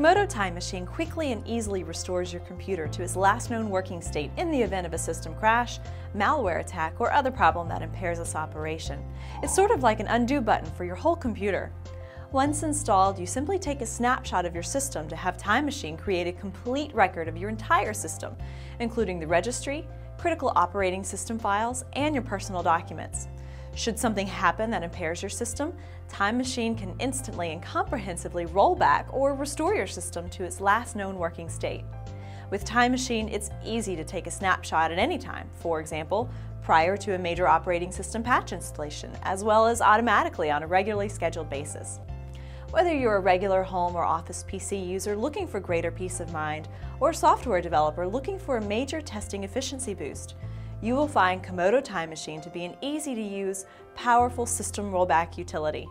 Comodo Time Machine quickly and easily restores your computer to its last known working state in the event of a system crash, malware attack, or other problem that impairs its operation. It's sort of like an undo button for your whole computer. Once installed, you simply take a snapshot of your system to have Time Machine create a complete record of your entire system, including the registry, critical operating system files, and your personal documents. Should something happen that impairs your system, Time Machine can instantly and comprehensively roll back or restore your system to its last known working state. With Time Machine, it's easy to take a snapshot at any time, for example, prior to a major operating system patch installation, as well as automatically on a regularly scheduled basis. Whether you're a regular home or office PC user looking for greater peace of mind, or a software developer looking for a major testing efficiency boost, you will find Comodo Time Machine to be an easy to use, powerful system rollback utility.